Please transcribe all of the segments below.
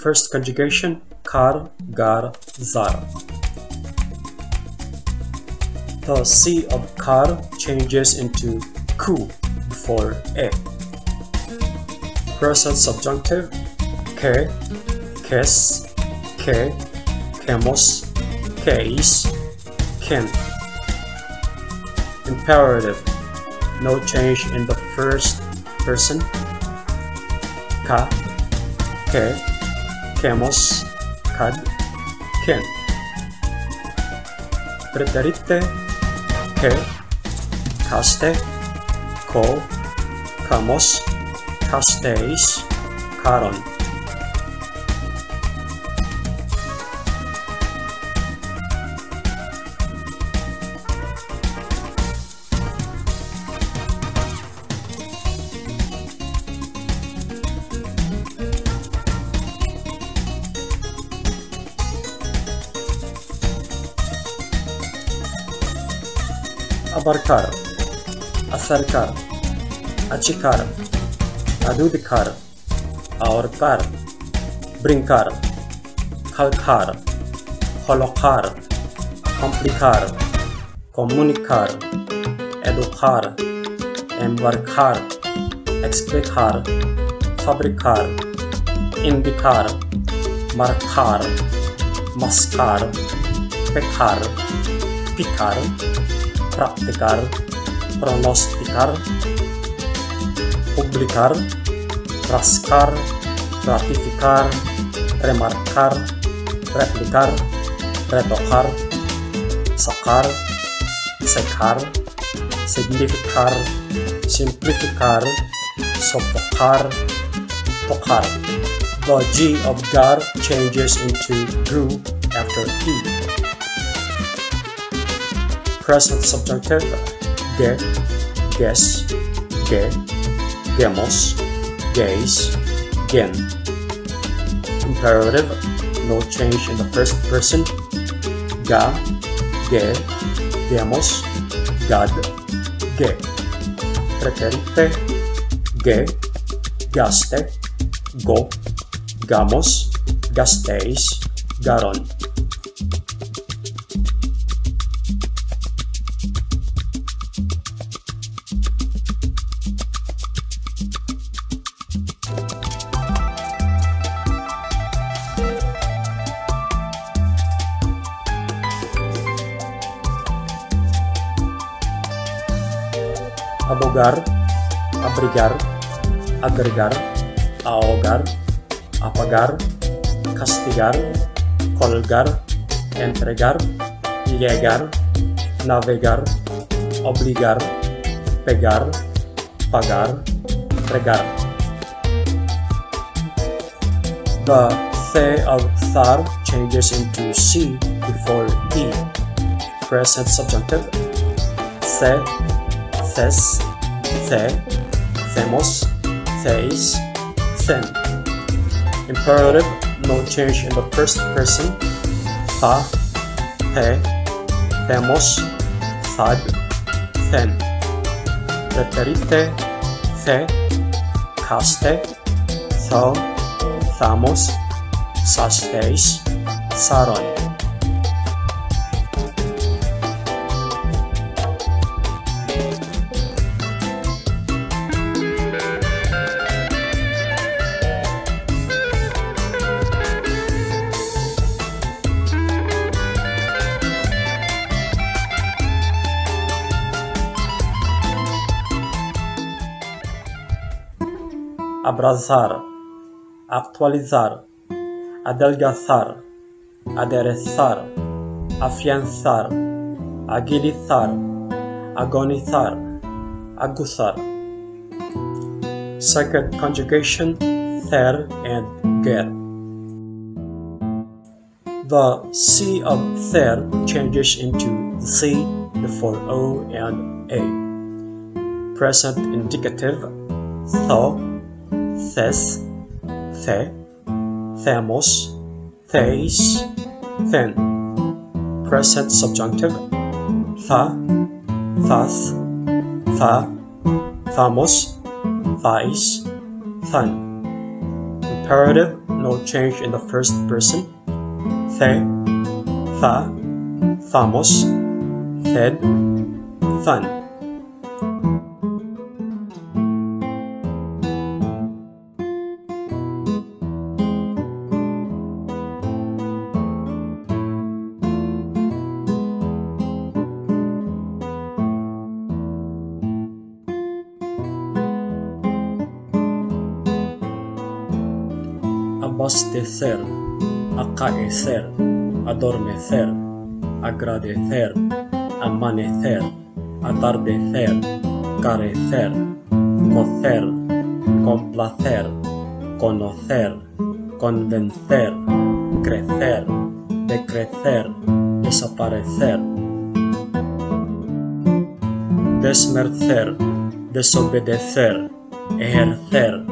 First conjugation kar, gar, zar. The C of kar changes into ku before e. Present subjunctive ke, kes, ke, kemos, case, ken. Imperative no change in the first person ka, ke, Chemos kad ken. Preterite ke kaste ko kamos kasteis karon. Abarcar, acercar, achicar, adjudicar, ahorcar, brincar, calcar, colocar, complicar, comunicar, educar, embarcar, explicar, fabricar, indicar, marcar, mascar, pecar, picar, practicar, pronosticar, publicar, rascar, ratificar, remarcar, replicar, retocar, sacar, secar, significar, simplificar, sofocar, tocar. The G of gar changes into gu after E present subjunctive De, des, de, gemos, gays, gen. Imperative, no change in the first person, ga, de, gemos, gad, ge. Preterite, ge, gaste, go, gamos, gasteis, garon. Abogar, abrigar, agregar, ahogar, apagar, castigar, colgar, entregar, llegar, navegar, obligar, pegar, pagar, regar. The th of thar changes into c before e. Present subjunctive. The thes, the, themos, theis, then. Imperative, no change in the first person. Tha, the, themos, thad, then. Preterite, the, caste, tho, thamos, sasteis, saron. Abrazar, actualizar, adelgazar, aderezar, afianzar, agilizar, agonizar, aguzar. Second conjugation, ther and ger. The C of ther changes into C before O and A. Present indicative, tho, thes, the, themos, theis, then. Present subjunctive, tha, thas, tha, thamos, thais, than. Imperative, no change in the first person. The, tha, thamos, thed, thun. Abastecer, acaecer, adormecer, agradecer, amanecer, atardecer, carecer, cocer, complacer, conocer, convencer, crecer, decrecer, desaparecer, desmercer, desobedecer, ejercer,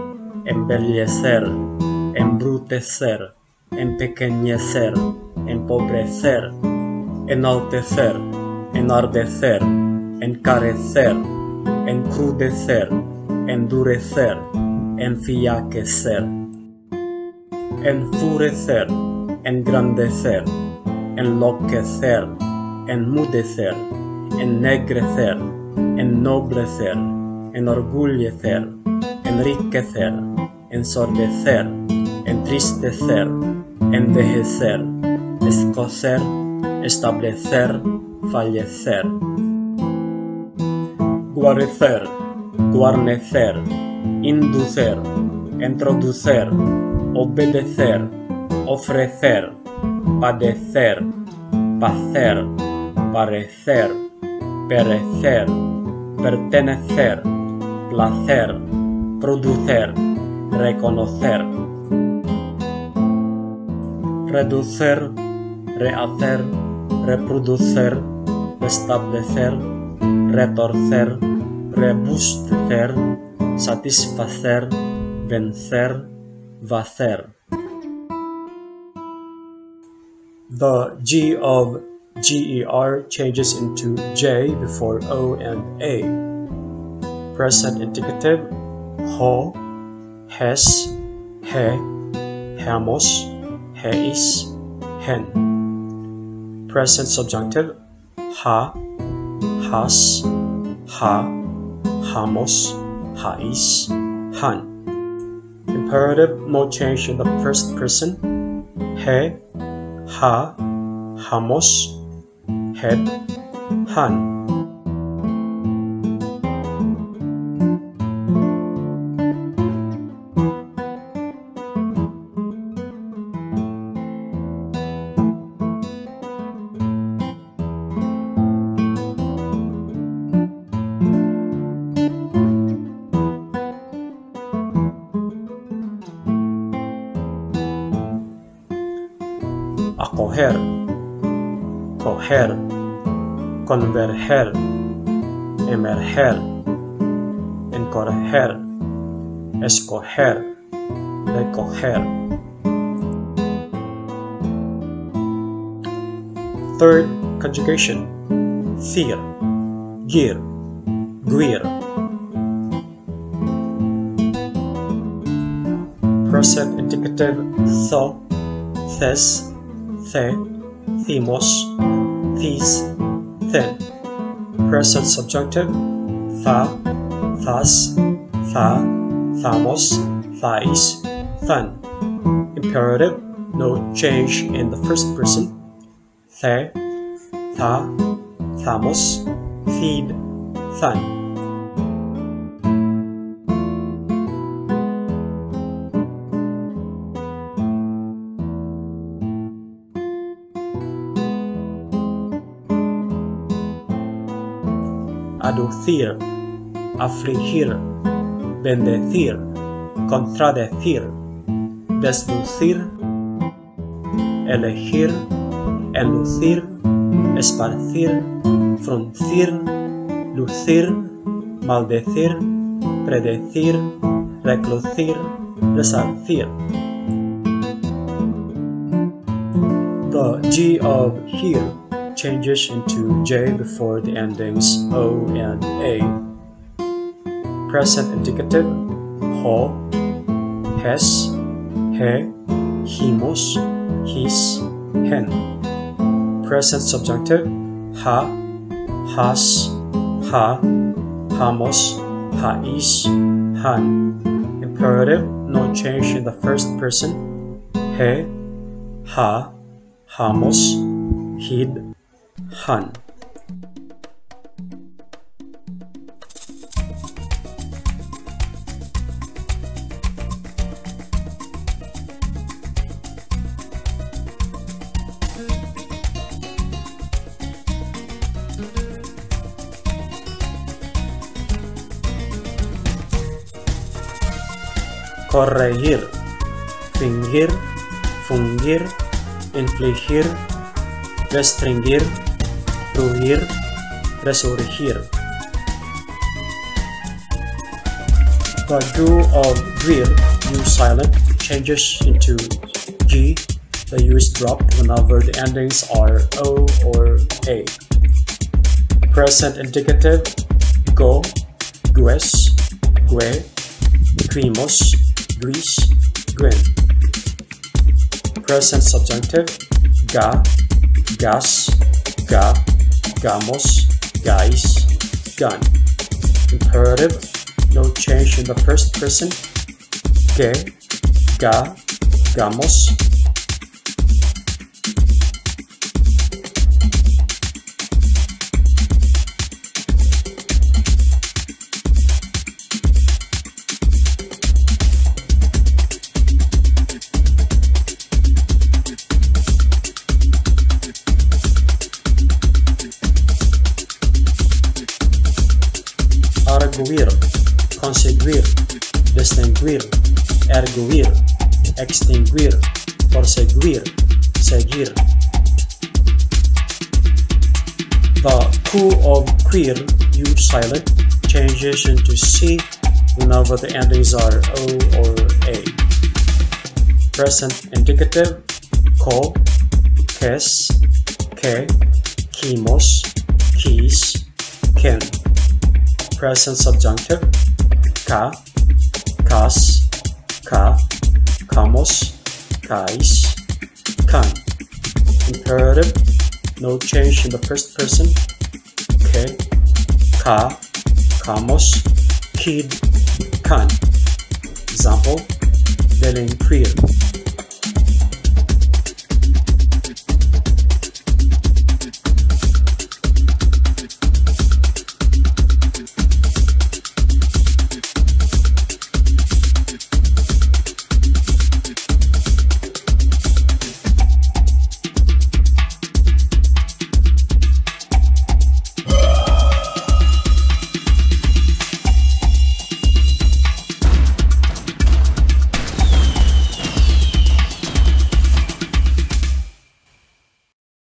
embellecer, embrutecer, empequeñecer, empobrecer, enaltecer, enardecer, encarecer, encrudecer, endurecer, enfiaquecer, enfurecer, engrandecer, enloquecer, enmudecer, ennegrecer, ennoblecer, enorgullecer, enriquecer, ensordecer, entristecer, envejecer, escocer, establecer, fallecer. Guarecer, guarnecer, inducer, introducer, obedecer, ofrecer, padecer, pacer, parecer, perecer, pertenecer, placer, producer, reconocer, reducir, rehacer, reproducir, restablecer, retorcer, robustecer, satisfacer, vencer, vacer. The G of GER changes into J before O and A. Present indicative ho, has, he, hamos, heis, hen. Present subjunctive. Ha, has, ha, hamos, hais, han. Imperative, no change in the first person. He, ha, hamos, head, han. Acoger, coger, converger, emerger, encoger, escoger, recoger. Third conjugation, fear, gear, guir. Present indicative tho, thes, the, themos, these, then. Present subjunctive tha, thus, tha, thamos, thais, thun. Imperative, no change in the first person. The, tha, thamos, feed, thun. Afligir, bendecir, contradecir, deslucir, elegir, enlucir, esparcir, fruncir, lucir, maldecir, predecir, reclucir, resarcir. The G of here changes into J before the endings O and A. Present indicative ho, has, he, himos, his, hen. Present subjunctive ha, has, ha, hamos, hais, han. Imperative, no change in the first person. He, ha, hamos, hid, han. corregir, fingir, fungir, infligir, restringir, ruir, resurgir. The do of dir, use silent, changes into g. The u is dropped whenever the endings are o or a. Present indicative, go, gues, gue, fuimos, Greece, Gwen. Present subjunctive ga, gas, ga, gamos, guys, gun. Imperative, no change in the first person. Ge, ga, gamos, distinguir, erguir, extinguir, perseguir, seguir. The Q of queer, U silent, changes into C whenever the endings are O or A. Present indicative, ko, kes, ke, kimos, kis, ken present subjunctive ka, kas, ka, kamos, kais, kan. Imperative, no change in the first person. Ke, ka, kamos, kid, kan. Example, delinquir.